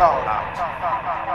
到了。到到到